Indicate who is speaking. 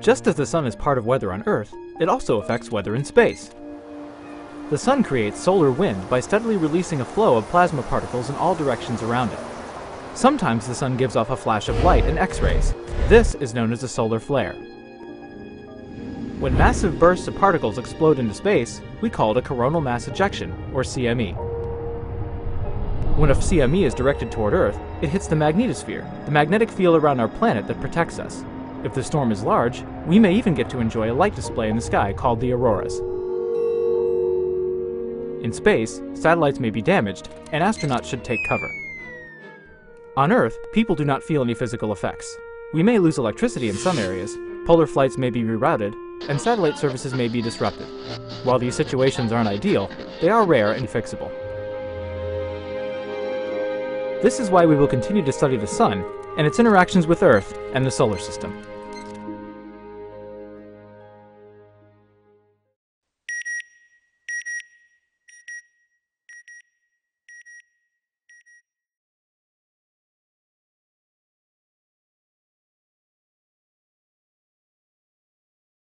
Speaker 1: Just as the sun is part of weather on Earth, it also affects weather in space. The sun creates solar wind by steadily releasing a flow of plasma particles in all directions around it. Sometimes the sun gives off a flash of light and X-rays. This is known as a solar flare. When massive bursts of particles explode into space, we call it a coronal mass ejection, or CME. When a CME is directed toward Earth, it hits the magnetosphere, the magnetic field around our planet that protects us. If the storm is large, we may even get to enjoy a light display in the sky called the auroras. In space, satellites may be damaged, and astronauts should take cover. On Earth, people do not feel any physical effects. We may lose electricity in some areas, polar flights may be rerouted, and satellite services may be disrupted. While these situations aren't ideal, they are rare and fixable. This is why we will continue to study the Sun and its interactions with Earth and the solar system.